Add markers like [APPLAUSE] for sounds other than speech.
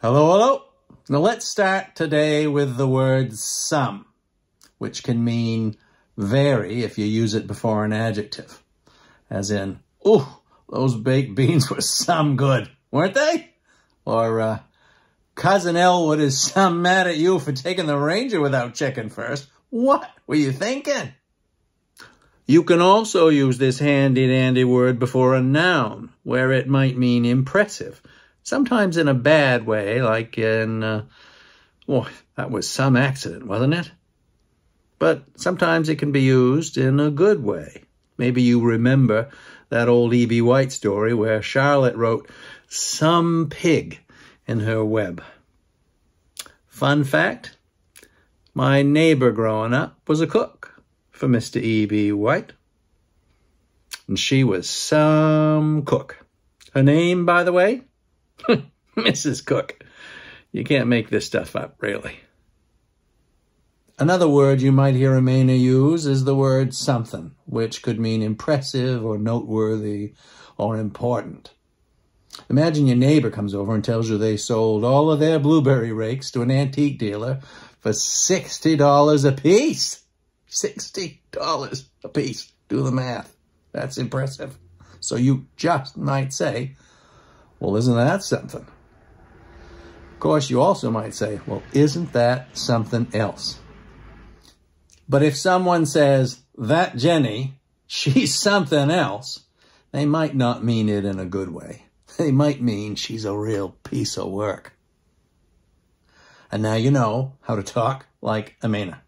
Hello, hello. Now let's start today with the word some, which can mean very if you use it before an adjective. As in, oh, those baked beans were some good, weren't they? Or, uh, Cousin Elwood is some mad at you for taking the Ranger without checking first. What were you thinking? You can also use this handy-dandy word before a noun, where it might mean impressive sometimes in a bad way, like in, uh, that was some accident, wasn't it? But sometimes it can be used in a good way. Maybe you remember that old E.B. White story where Charlotte wrote some pig in her web. Fun fact, my neighbor growing up was a cook for Mr. E.B. White. And she was some cook. Her name, by the way, [LAUGHS] Mrs. Cook. You can't make this stuff up, really. Another word you might hear a Mainer use is the word something, which could mean impressive or noteworthy or important. Imagine your neighbor comes over and tells you they sold all of their blueberry rakes to an antique dealer for $60 a piece. $60 a piece. Do the math. That's impressive. So you just might say, well, isn't that something? Of course, you also might say, well, isn't that something else? But if someone says, that Jenny, she's [LAUGHS] something else, they might not mean it in a good way. They might mean she's a real piece of work. And now you know how to talk like a Mainer.